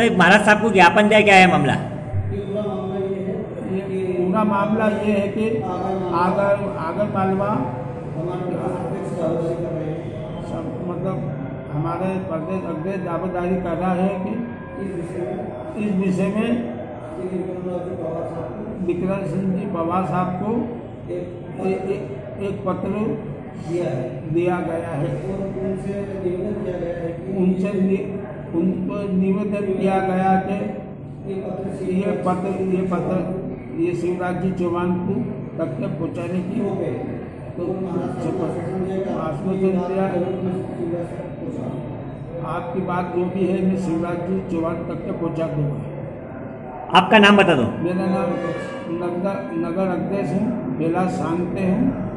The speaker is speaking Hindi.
साहब को ज्ञापन दिया क्या है मामला? पूरा मामला ये है कि आगर आगर मालवा मतलब हमारे प्रदेश अध्यक्ष दावेदारी कर रहा है कि इस विषय में विक्रम सिंह जी पवार साहब को ए, ए, एक पत्र दिया गया है। उनसे नि- उनको निवेदन किया गया कि ये पत्र ये पत्र ये शिवराज जी चौहान को तक तक पहुँचाने की हो गए तो आश्वासन दिया आपकी बात जो भी है मैं शिवराज जी चौहान तक के पहुँचा दूँगा। आपका नाम बता दो। मेरा नाम नगर नगर अध्यक्ष है बेला शांति हूँ।